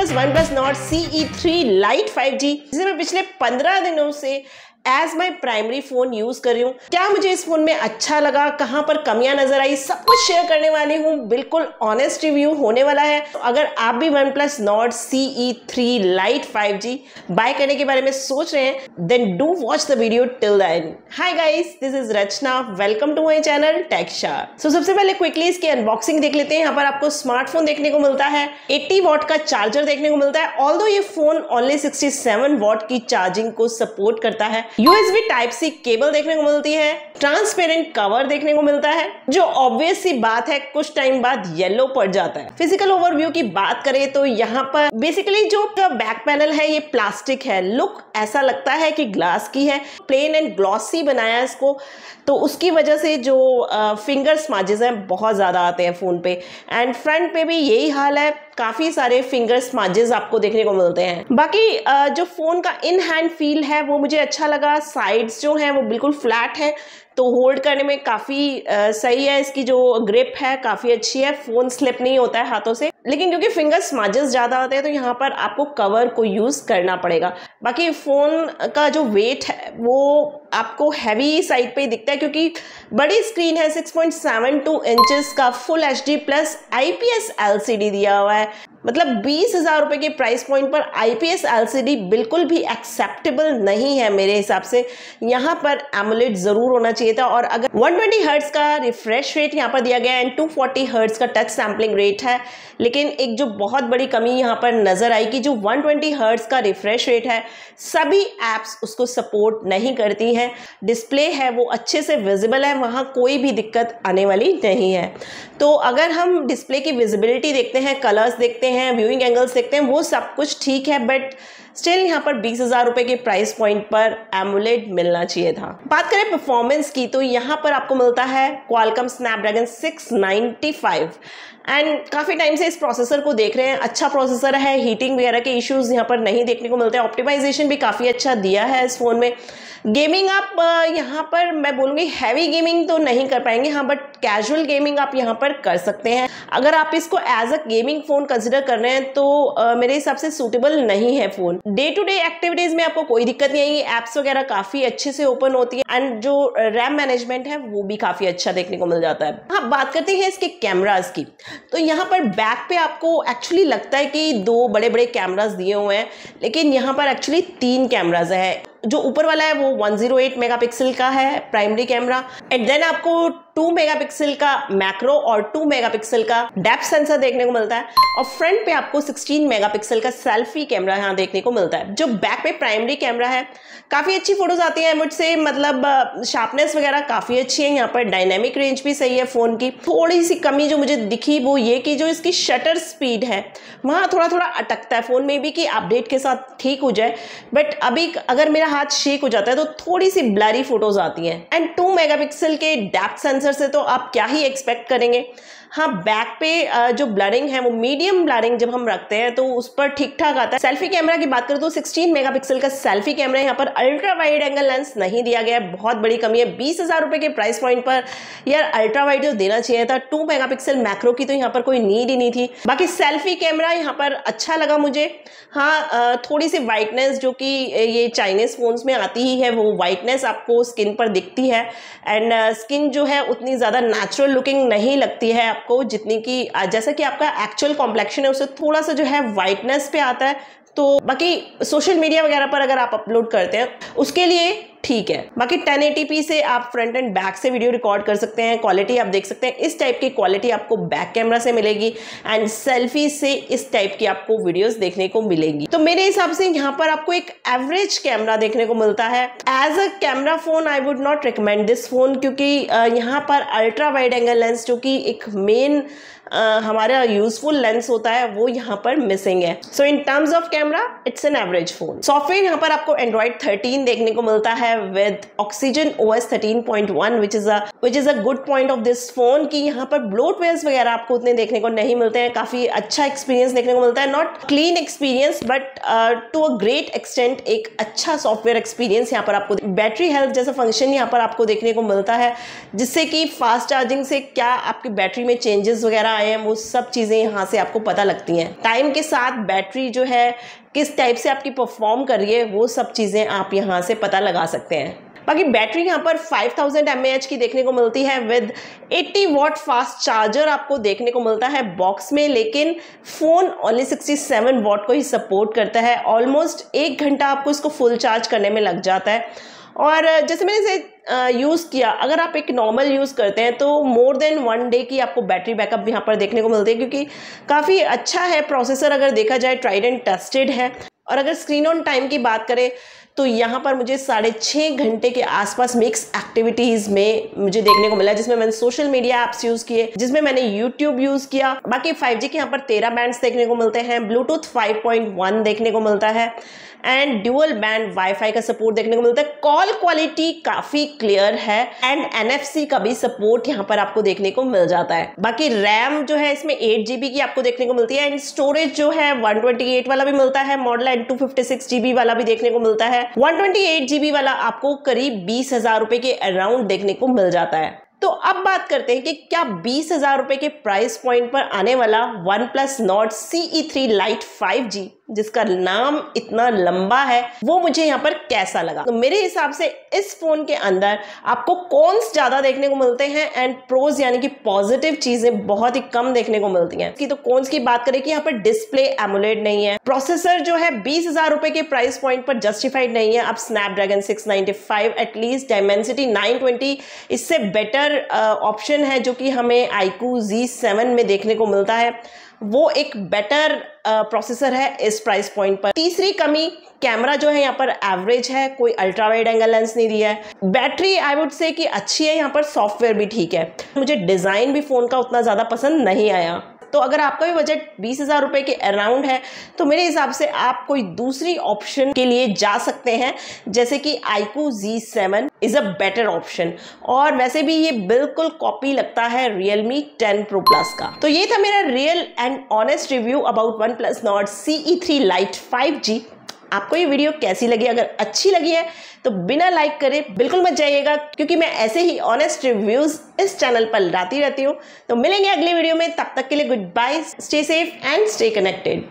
पास OnePlus Nord C E three Lite five G जिसे मैं पिछले पंद्रह दिनों से as my primary phone use कर रही हूँ, क्या मुझे इस फ़ोन में अच्छा लगा, कहाँ पर कमियाँ नज़र आई, सब कुछ शेयर करने वाली हूँ, बिल्कुल ऑनेस्ट रिव्यू होने वाला है। तो अगर आप भी OnePlus Nord C E three Lite five G buy करने के बारे में सोच रहे हैं then do watch the video till the end hi guys this is Rachna welcome to my channel टेक्शा so सबसे पहले क्विकली इसकी अनबॉक्सिंग देख लेते हैं। यहाँ पर आपको स्मार्टफ़ोन देखने को मिलता है 80 वॉट का चार्जर देखने को मिलता है। ऑल ये फ़ोन ओनली 67 वॉट की चार्जिंग को सपोर्ट करता है यूएसबी टाइप सी केबल देखने को मिलती है। ट्रांसपेरेंट कवर देखने को मिलता है, जो ऑब्वियस सी बात है, कुछ टाइम बाद येलो पड़ जाता है। फ़िज़िकल ओवरव्यू की बात करें तो यहाँ पर बेसिकली जो बैक पैनल है, ये प्लास्टिक है। लुक ऐसा लगता है कि ग्लास की है। प्लेन एंड ग्लॉसी बनाया इसको। तो उसकी वजह से जो फिंगर स्माजेस हैं, बहुत ज़्यादा आते हैं फ़ोन पे। एंड फ्रंट पे भी यही हाल है। काफ़ी सारे फिंगर स्माजेस आपको देखने को मिलते हैं। बाकी जो फ़ोन का इन हैंड फील है, वो मुझे अच्छा लगा। साइड्स जो हैं, वो बिल्कुल फ्लैट है। तो होल्ड करने में काफ़ी सही है, इसकी जो ग्रिप है काफ़ी अच्छी है फ़ोन स्लिप नहीं होता है हाथों से। लेकिन क्योंकि फिंगर स्माजेस ज़्यादा आते हैं तो यहाँ पर आपको कवर को यूज़ करना पड़ेगा। बाकी फ़ोन का जो वेट है, वो आपको हैवी साइड पे ही दिखता है, क्योंकि बड़ी स्क्रीन है 6.72 इंचेस का full H D plus I P दिया हुआ है। मतलब बीस हज़ार रुपए के प्राइस पॉइंट पर आईपीएस एलसीडी बिल्कुल भी एक्सेप्टेबल नहीं है मेरे हिसाब से। यहाँ पर एमुलेट ज़रूर होना चाहिए था और अगर 120 ट्वेंटी हर्ट्स का रिफ्रेश रेट यहाँ पर दिया गया है एंड 240 हर्ट्स का टच सैम्पलिंग रेट है, लेकिन एक जो बहुत बड़ी कमी यहाँ पर नज़र आई कि जो 120 ट्वेंटी हर्ट्स का रिफ्रेश रेट है, सभी एप्स उसको सपोर्ट नहीं करती हैं। डिस्प्ले है, वो अच्छे से विजिबल है, वहाँ कोई भी दिक्कत आने वाली नहीं है। तो अगर हम डिस्प्ले की विजिबिलिटी देखते हैं कलर्स देखते हैं व्यूइंग एंगल्स देखते हैं वो सब कुछ ठीक है बट स्टिल यहाँ पर बीस हज़ार रुपए के प्राइस पॉइंट पर एमुलेट मिलना चाहिए था। बात करें परफॉर्मेंस की तो यहाँ पर आपको मिलता है क्वालकम स्नैपड्रैगन 695 एंड काफ़ी टाइम से इस प्रोसेसर को देख रहे हैं। अच्छा प्रोसेसर है हीटिंग वगैरह के इश्यूज़ यहाँ पर नहीं देखने को मिलते हैं। ऑप्टिमाइजेशन भी काफ़ी अच्छा दिया है इस फ़ोन में। गेमिंग आप यहाँ पर मैं बोलूँगी हैवी गेमिंग तो नहीं कर पाएँगे। हाँ बट कैजुअल गेमिंग आप यहाँ पर कर सकते हैं। अगर आप इसको as a gaming phone consider कर रहे हैं तो मेरे हिसाब से सूटेबल नहीं है phone day to day activities में आपको कोई दिक्कत नहीं आएगी। एप्स वगैरह काफ़ी अच्छे से ओपन होती है एंड जो रैम मैनेजमेंट है, वो भी काफ़ी अच्छा देखने को मिल जाता है। हाँ बात करते हैं इसके कैमराज की। तो यहाँ पर बैक पे आपको एक्चुअली लगता है कि दो बड़े बड़े कैमराज दिए हुए हैं, लेकिन यहाँ पर एक्चुअली तीन कैमराज है। जो ऊपर वाला है वो 108 मेगापिक्सल का है प्राइमरी कैमरा एंड देन आपको 2 मेगापिक्सल का मैक्रो और 2 मेगापिक्सल का डेप्थ सेंसर देखने को मिलता है। और फ्रंट पे आपको 16 मेगापिक्सल का सेल्फी कैमरा यहाँ देखने को मिलता है। जो बैक पे प्राइमरी कैमरा है, काफ़ी अच्छी फ़ोटोज़ आती हैं मुझसे मतलब शार्पनेस वगैरह काफ़ी अच्छी है। यहाँ पर डायनेमिक रेंज भी सही है फ़ोन की। थोड़ी सी कमी जो मुझे दिखी वो ये कि जो इसकी शटर स्पीड है, वहाँ थोड़ा थोड़ा अटकता है फ़ोन में भी कि अपडेट के साथ ठीक हो जाए। बट अभी अगर मेरा हाथ शेक हो जाता है तो थोड़ी सी ब्लरी फ़ोटोज़ आती हैं। एंड टू मेगापिक्सल के डेप्थ सेंसर से तो आप क्या ही एक्सपेक्ट करेंगे? हाँ बैक पे जो ब्लरिंग है, वो मीडियम ब्लरिंग जब हम रखते हैं तो उस पर ठीक ठाक आता है। सेल्फी कैमरा की बात करें तो 16 मेगापिक्सल का सेल्फी कैमरा यहाँ पर अल्ट्रा वाइड एंगल लेंस नहीं दिया गया है। बहुत बड़ी कमी है। बीस हज़ार रुपए के प्राइस पॉइंट पर यार अल्ट्रा वाइड जो देना चाहिए था टू मेगा मैक्रो की तो यहाँ पर कोई नीड ही नहीं थी। बाकी सेल्फी कैमरा यहाँ पर अच्छा लगा मुझे। हाँ थोड़ी सी वाइटनेस जो कि ये चाइनीज़ फोन्स में आती ही है, वो वाइटनेस आपको स्किन पर दिखती है एंड स्किन जो है उतनी ज़्यादा नेचुरल लुकिंग नहीं लगती है आपको जितनी कि जैसा कि आपका एक्चुअल कॉम्प्लेक्शन है, उसे थोड़ा सा जो है वाइटनेस पे आता है। तो बाकी सोशल मीडिया वगैरह पर अगर आप अपलोड करते हैं, उसके लिए ठीक है। बाकी 1080p से आप फ्रंट एंड बैक से वीडियो रिकॉर्ड कर सकते हैं क्वालिटी आप देख सकते हैं। इस टाइप की क्वालिटी आपको बैक कैमरा से मिलेगी एंड सेल्फी से इस टाइप की आपको वीडियोस देखने को मिलेंगी। तो मेरे हिसाब से यहाँ पर आपको एक एवरेज कैमरा देखने को मिलता है। As a camera phone I would not recommend this phone क्योंकि यहाँ पर अल्ट्रा वाइड एंगल लेंस जो कि एक मेन हमारा यूजफुल लेंस होता है, वो यहाँ पर मिसिंग है। So in terms of camera it's an average phone software यहाँ पर आपको एंड्रॉइड 13 देखने को मिलता है। With Oxygen OS 13.1 which is a, which is a good point of this phone कि यहाँ पर ब्लोटवेयर्स वगैरह आपको उतने देखने को नहीं मिलते हैं। काफ़ी अच्छा एक्सपीरियंस देखने को मिलता है। Not clean experience but to a great extent एक अच्छा सॉफ्टवेयर एक्सपीरियंस यहाँ पर आपको बैटरी हेल्थ जैसा फ़ंक्शन यहाँ पर आपको देखने को मिलता है, जिससे कि फास्ट चार्जिंग से क्या आपकी बैटरी में चेंजेस वगैरह आए हैं, वो सब चीज़ें यहाँ से आपको पता लगती हैं। टाइम के साथ बैटरी जो है किस टाइप से आपकी परफॉर्म कर रही है, वो सब चीज़ें आप यहाँ से पता लगा सकते हैं। बाकी बैटरी यहाँ पर 5000 थाउज़ेंड की देखने को मिलती है विद 80 वॉट फास्ट चार्जर आपको देखने को मिलता है बॉक्स में, लेकिन फ़ोन ओनली 67 वॉट को ही सपोर्ट करता है। ऑलमोस्ट एक घंटा आपको इसको फुल चार्ज करने में लग जाता है। और जैसे मैंने इसे यूज़ किया, अगर आप एक नॉर्मल यूज़ करते हैं तो मोर देन वन डे की आपको बैटरी बैकअप यहाँ पर देखने को मिलती है, क्योंकि काफ़ी अच्छा है प्रोसेसर अगर देखा जाए ट्राइड एंड टेस्टेड है। और अगर स्क्रीन ऑन टाइम की बात करें तो यहाँ पर मुझे साढ़े छः घंटे के आसपास मिक्स एक्टिविटीज़ में मुझे देखने को मिला, जिसमें मैंने सोशल मीडिया एप्स यूज़ किए, जिसमें मैंने यूट्यूब यूज़ किया। बाकी 5G के यहाँ पर तेरह बैंड्स देखने को मिलते हैं ब्लूटूथ 5.1 देखने को मिलता है एंड ड्यूअल बैंड वाईफाई का सपोर्ट देखने को मिलता है। कॉल क्वालिटी काफ़ी क्लियर है एंड एनएफसी का भी सपोर्ट यहाँ पर आपको देखने को मिल जाता है। बाकी रैम जो है, इसमें एट जीबी की आपको देखने को मिलती है एंड स्टोरेज जो है वन ट्वेंटी एट वाला भी मिलता है model and two fifty six GB वाला भी देखने को मिलता है। वन जीबी वाला आपको करीब बीस हज़ार रुपए के अराउंड देखने को मिल जाता है। तो अब बात करते हैं कि क्या बीस हज़ार रुपए के प्राइस पॉइंट पर आने वाला OnePlus Nord CE three Lite five G जिसका नाम इतना लंबा है वो मुझे यहाँ पर कैसा लगा? तो मेरे हिसाब से इस फ़ोन के अंदर आपको कॉन्स ज़्यादा देखने को मिलते हैं एंड प्रोज यानी कि पॉजिटिव चीज़ें बहुत ही कम देखने को मिलती हैं। तो कॉन्स की बात करें कि यहाँ पर डिस्प्ले एमुलेट नहीं है प्रोसेसर जो है बीस हज़ार रुपए के प्राइस पॉइंट पर जस्टिफाइड नहीं है। अब Snapdragon six at least Dimensity nine twenty इससे बेटर ऑप्शन uh, है जो कि हमें आईकू जी सेवन में देखने को मिलता है। वो एक बेटर प्रोसेसर है इस प्राइस पॉइंट पर। तीसरी कमी कैमरा जो है यहाँ पर एवरेज है, कोई अल्ट्रा वाइड एंगल लेंस नहीं दिया है। बैटरी आई वुड से कि अच्छी है, यहाँ पर सॉफ्टवेयर भी ठीक है। मुझे डिज़ाइन भी फ़ोन का उतना ज़्यादा पसंद नहीं आया। तो अगर आपका भी बजट बीस हज़ार रुपए के अराउंड है तो मेरे हिसाब से आप कोई दूसरी ऑप्शन के लिए जा सकते हैं, जैसे कि iQOO G seven is a better option और वैसे भी ये बिल्कुल कॉपी लगता है रियलमी टेन प्रो प्लस का। तो ये था मेरा real and honest review about OnePlus Nord C three Lite five G आपको ये वीडियो कैसी लगी? अगर अच्छी लगी है तो बिना लाइक करे बिल्कुल मत जाइएगा, क्योंकि मैं ऐसे ही ऑनेस्ट रिव्यूज़ इस चैनल पर लाती रहती हूँ। तो मिलेंगे अगले वीडियो में, तब तक के लिए goodbye stay safe and stay connected